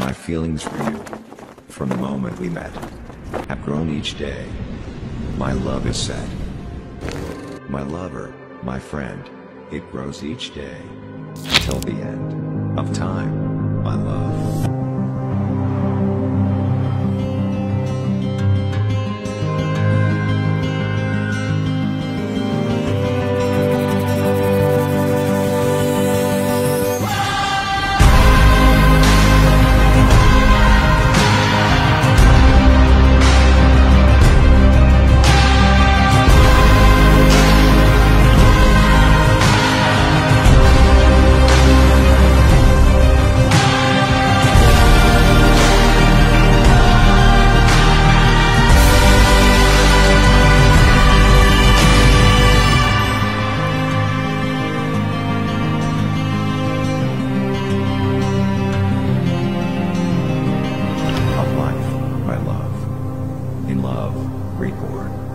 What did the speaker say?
My feelings for you, from the moment we met, have grown each day. My love is set. My lover, my friend, it grows each day. Till the end of time, my love. In love, reborn.